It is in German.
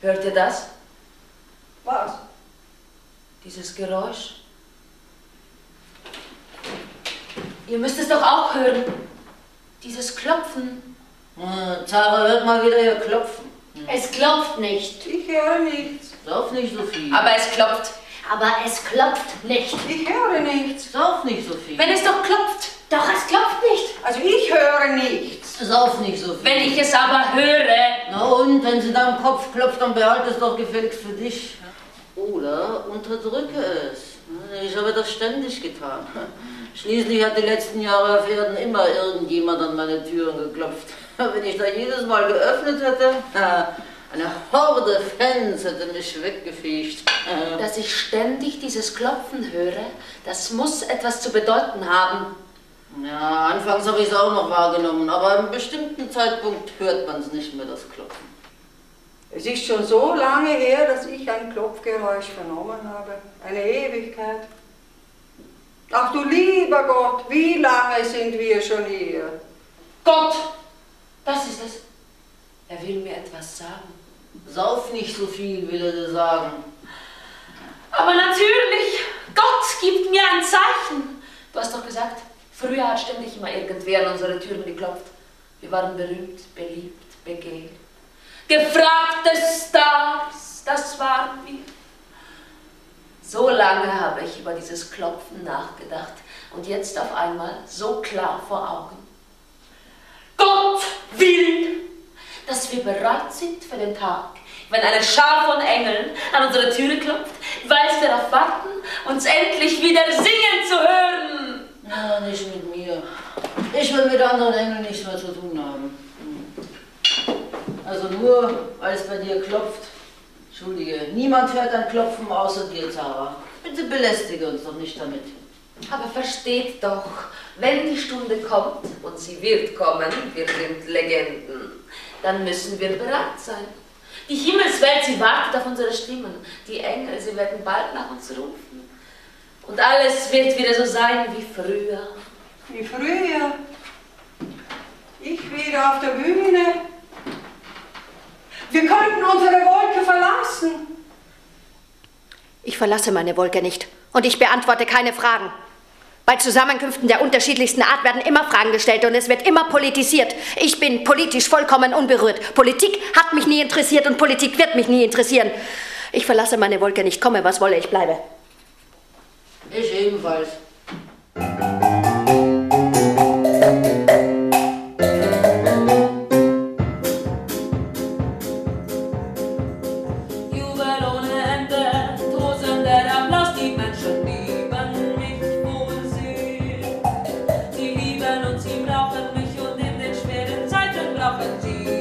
Hm? Hört ihr das? Was? Dieses Geräusch? Ihr müsst es doch auch hören. Dieses Klopfen. Äh, Zara hört mal wieder ihr Klopfen. Es klopft nicht. Ich höre nichts. Sauf nicht so viel. Aber es klopft. Aber es klopft nicht. Ich höre nichts. Sauf nicht so viel. Wenn es doch klopft. Doch, es klopft nicht. Also ich höre nichts. Sauf nicht so viel. Wenn ich es aber höre. Und, wenn sie deinem Kopf klopft, dann behalte es doch gefälligst für dich. Oder unterdrücke es. Ich habe das ständig getan. Schließlich hat die letzten Jahre auf Erden immer irgendjemand an meine Türen geklopft. Wenn ich da jedes Mal geöffnet hätte, eine Horde Fans hätte mich weggefegt. Dass ich ständig dieses Klopfen höre, das muss etwas zu bedeuten haben. Ja, anfangs habe ich es auch noch wahrgenommen, aber an einem bestimmten Zeitpunkt hört man es nicht mehr, das Klopfen. Es ist schon so lange her, dass ich ein Klopfgeräusch vernommen habe. Eine Ewigkeit. Ach du lieber Gott, wie lange sind wir schon hier? Gott! Das ist es. Er will mir etwas sagen. Sauf nicht so viel, will er dir sagen. Aber natürlich! Gott gibt mir ein Zeichen! Du hast doch gesagt, früher hat ständig immer irgendwer an unsere Türen geklopft. Wir waren berühmt, beliebt. Gefragte Stars, das waren wir. So lange habe ich über dieses Klopfen nachgedacht und jetzt auf einmal so klar vor Augen. Gott will, dass wir bereit sind für den Tag, wenn eine Schar von Engeln an unsere Türe klopft, weil sie darauf warten, uns endlich wieder singen zu hören. Na, nicht mit mir. Ich will mit anderen Engeln nichts mehr zu tun haben. Also nur, weil es bei dir klopft. Entschuldige, niemand hört ein Klopfen außer dir, Zara. Bitte belästige uns doch nicht damit. Aber versteht doch, wenn die Stunde kommt, und sie wird kommen, wir sind Legenden, dann müssen wir bereit sein. Die Himmelswelt, sie wartet auf unsere Stimmen. Die Engel, sie werden bald nach uns rufen. Und alles wird wieder so sein wie früher. Wie früher. Ich wieder auf der Bühne. Wir könnten unsere Wolke verlassen. Ich verlasse meine Wolke nicht und ich beantworte keine Fragen. Bei Zusammenkünften der unterschiedlichsten Art werden immer Fragen gestellt und es wird immer politisiert. Ich bin politisch vollkommen unberührt. Politik hat mich nie interessiert und Politik wird mich nie interessieren. Ich verlasse meine Wolke nicht, komme was wolle, ich bleibe. Ich ebenfalls. Sehr. Sie